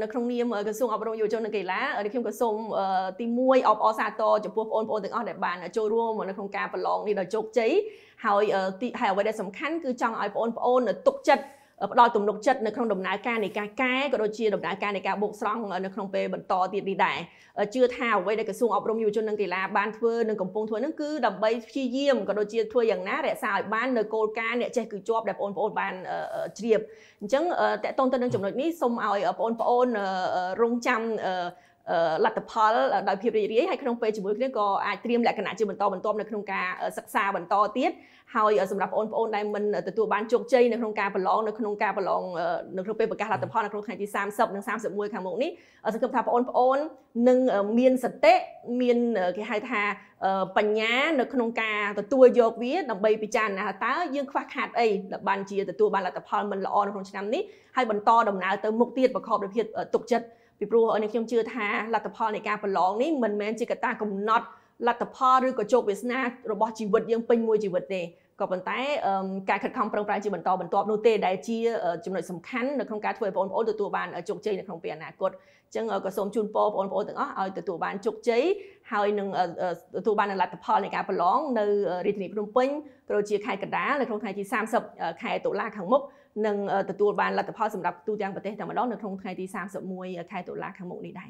នៅក្នុងនាមក្រសួងអប់រំយុវជននិងកីឡាខ្ញុំក៏សូមទី1អបអរសាទរចំពោះបងប្អូនទាំងអស់ដែលបានចូលរួមនៅក្នុងការប្រឡងនេះដល់ជោគជ័យហើយទីហើយអ្វីដែលសំខាន់គឺចង់ឲ្យបងប្អូនទុកចិត្ត ផ្ដល់ទំនុកចិត្តនៅក្នុងដំណើរការនៃការកែក៏ដូចជាដំណើរការនៃការបូកស្រង់នៅក្នុងពេលបន្តទៀតនេះដែរជឿថាអ្វីដែលក្រសួងអប់រំយុវជននិងកីឡាបានធ្វើនិងកំពុងធ្វើនឹងគឺដើម្បីព្យាយាមក៏ដូចជាធ្វើយ៉ាងណារក្សាឲ្យបាននៅគោលការណ៍អ្នកចេះគឺជាប់ដែលបងប្អូនបានជ្រាបអញ្ចឹងតកតងទៅនឹងចំណុចនេះសូមឲ្យបងប្អូនរងចាំ លទ្ធផលដោយភាពរីករាយហើយក្នុងពេលជាមួយគ្នាក៏អាចត្រៀមលក្ខណៈជាបន្តបន្ទាប់នៅក្នុងការសិក្សាបន្តទៀតហើយសម្រាប់បងប្អូនដែលមិនទទួលបានជោគជ័យនៅក្នុងការប្រឡងនៅក្នុងការប្រឡងនៅក្នុងពេលប្រកាសលទ្ធផលនៅក្នុងថ្ងៃទី30និង31ខាងមុខនេះសង្ឃឹមថាបងប្អូននឹងមានសតិមានគេហៅថាបញ្ញានៅក្នុងការទទួលយកវាដើម្បីពិចារណាតើយើងខ្វះខាតអីដែលបានជាទទួលបានលទ្ធផលមិនល្អនៅក្នុងឆ្នាំនេះហើយបន្តដំណើរទៅមុខទៀតប្រកបដោយភាពទុកចិត្ត ពីព្រោះនេះខ្ញុំជឿថាលទ្ធផលនៃការប្រឡងនេះមិនមែនជាកត្តាកំណត់ លទ្ធផលឬក៏ជោគវាសនារបស់ជីវិតយើងពេញមួយជីវិតទេក៏ប៉ុន្តែការខិតខំប្រឹងប្រែងជាបន្តបន្ទាប់នោះទេដែលជាចំណុចសំខាន់នៅក្នុងការធ្វើឲ្យបងប្អូនទទួលបានជោគជ័យនៅក្នុងពេលអនាគតអញ្ចឹងក៏សូមជូនពរបងប្អូនទាំងអស់ឲ្យទទួលបានជោគជ័យហើយនឹងទទួលបានលទ្ធផលនៃការប្រឡងនៅរាជធានីភ្នំពេញក៏ដូចជាខេត្តកណ្ដាលនៅក្នុងថ្ងៃទី30ខែតុលាខាងមុខនឹងទទួលបានលទ្ធផលសម្រាប់ទូទាំងប្រទេសតែម្ដងនៅក្នុងថ្ងៃទី31ខែតុលាខាងមុខនេះដែរ